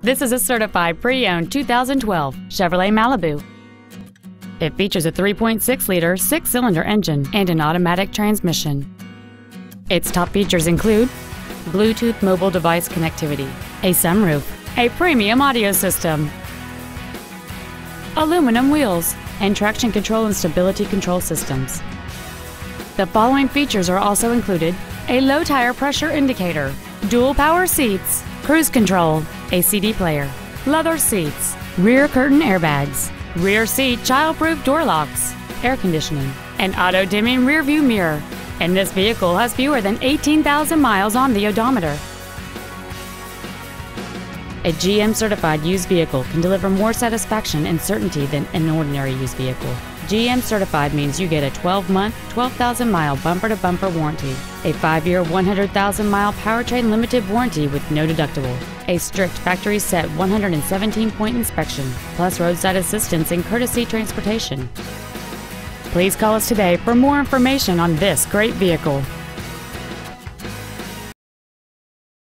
This is a certified pre-owned 2012 Chevrolet Malibu. It features a 3.6-liter six-cylinder engine and an automatic transmission. Its top features include Bluetooth mobile device connectivity, a sunroof, a premium audio system, aluminum wheels, and traction control and stability control systems. The following features are also included a low tire pressure indicator, dual power seats, cruise control, a CD player, leather seats, rear curtain airbags, rear seat child-proof door locks, air conditioning, an auto-dimming rear view mirror, and this vehicle has fewer than 18,000 miles on the odometer. A GM certified used vehicle can deliver more satisfaction and certainty than an ordinary used vehicle. GM certified means you get a 12 month, 12,000 mile bumper to bumper warranty, a 5 year, 100,000 mile powertrain limited warranty with no deductible, a strict factory set 117 point inspection, plus roadside assistance and courtesy transportation. Please call us today for more information on this great vehicle.